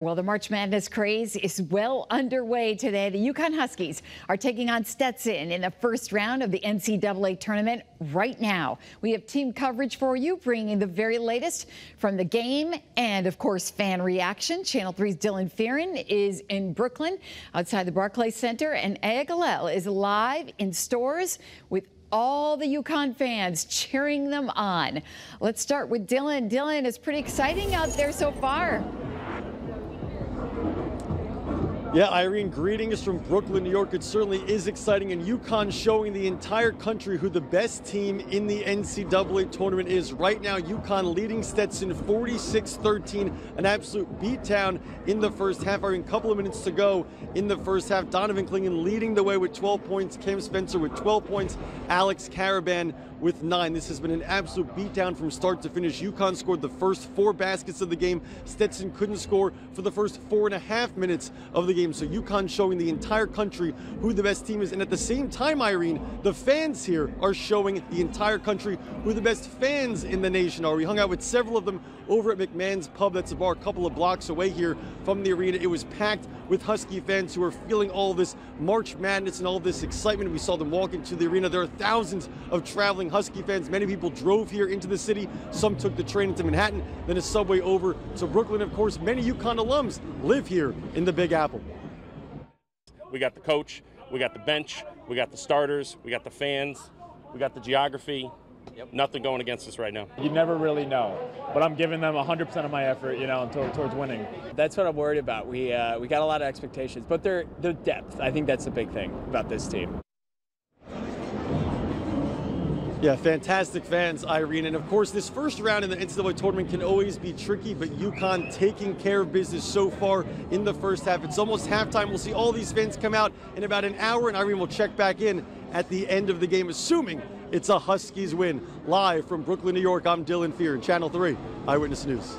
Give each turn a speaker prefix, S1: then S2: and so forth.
S1: Well, the March Madness craze is well underway today. The UConn Huskies are taking on Stetson in the first round of the NCAA tournament right now. We have team coverage for you, bringing the very latest from the game and, of course, fan reaction. Channel 3's Dylan Fearon is in Brooklyn outside the Barclays Center, and Aya is live in Storrs with all the UConn fans cheering them on. Let's start with Dylan. Dylan, it's pretty exciting out there so far.
S2: Yeah, Irene, greetings from Brooklyn, New York. It certainly is exciting, and UConn showing the entire country who the best team in the NCAA tournament is. Right now, UConn leading Stetson 46-13, an absolute beatdown in the first half. Irene, couple of minutes to go in the first half. Donovan Clingan leading the way with 12 points, Cam Spencer with 12 points, Alex Karaban with nine. This has been an absolute beatdown from start to finish. UConn scored the first four baskets of the game. Stetson couldn't score for the first four and a half minutes of the game. So UConn showing the entire country who the best team is. And at the same time, Irene, the fans here are showing the entire country who the best fans in the nation are. We hung out with several of them over at McMahon's Pub. That's a bar a couple of blocks away here from the arena. It was packed with Husky fans who are feeling all this March Madness and all this excitement. We saw them walk into the arena. There are thousands of traveling Husky fans. Many people drove here into the city. Some took the train into Manhattan, then a subway over to Brooklyn. Of course, many UConn alums live here in the Big Apple.
S3: We got the coach, we got the bench, we got the starters, we got the fans, we got the geography. Yep. Nothing going against us right now.
S4: You never really know, but I'm giving them 100% of my effort, you know, towards winning.
S5: That's what I'm worried about. We uh, we got a lot of expectations, but they're the depth. I think that's the big thing about this team.
S2: Yeah, fantastic fans, Irene. And of course, this first round in the NCAA tournament can always be tricky, but UConn taking care of business so far in the first half. It's almost halftime. We'll see all these fans come out in about an hour, and Irene will check back in at the end of the game, assuming it's a Huskies win. Live from Brooklyn, New York, I'm Dylan Fearon, Channel 3 Eyewitness News.